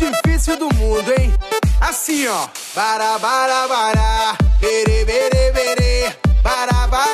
difícil do mundo, hein? Assim, ó. Bará, bará, bará. Berê, berê, berê. Bará, bará.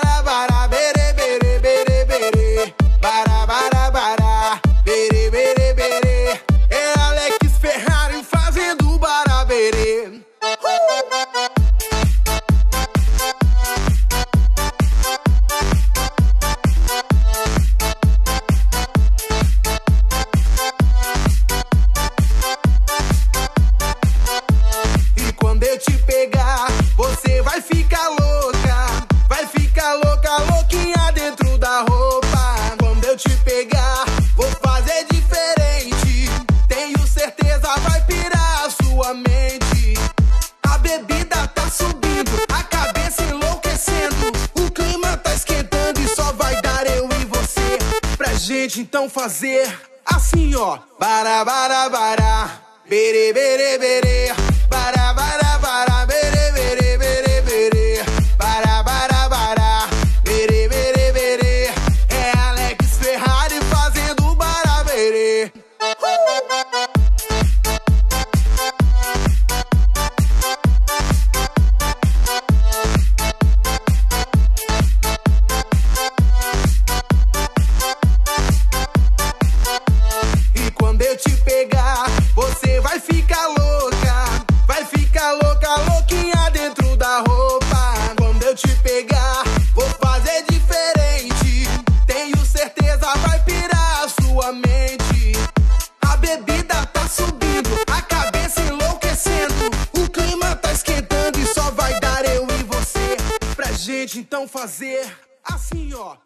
A bebida tá subindo, a cabeça enlouquecendo. O clima tá esquentando e só vai dar eu e você. Pra gente então fazer assim, ó. Bará, bará, bará. Bere, bere, bere. então fazer assim, ó.